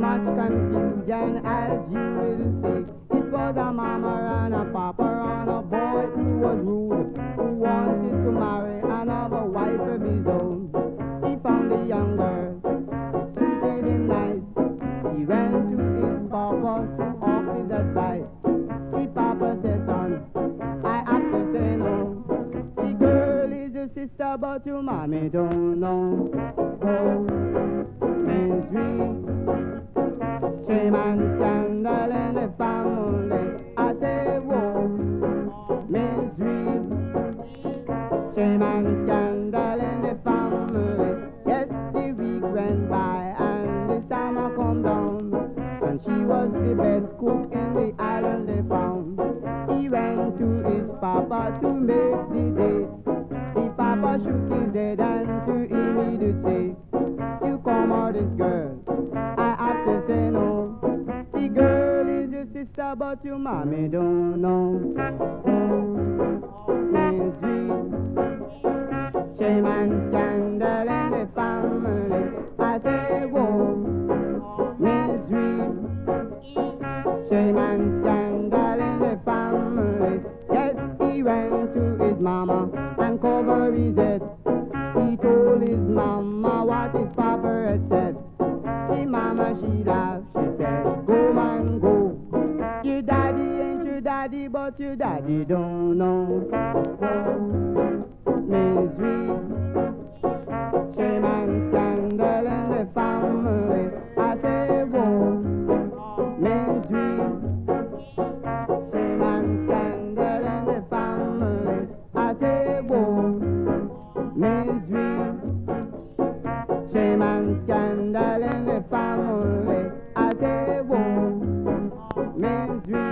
much confusion as you will see. It was a mama and a papa and a boy who was rude, who wanted to marry another wife of his own. He found a young girl, suited him nice. He went to his papa to ask his advice. The papa said, son, I have to say no. The girl is your sister, but your mommy don't know. Oh, And scandal in the family. Yes, the week went by and the summer come down. And she was the best cook in the island they found. He went to his papa to make the day. The papa shook his head and to him he did say, You come out this girl. I have to say no. The girl is your sister, but your mommy don't know. His mama and covered his head. He told his mama what his papa had said. The mama she laughed, she said, Go man, go. Your daddy ain't your daddy, but your daddy don't know. and.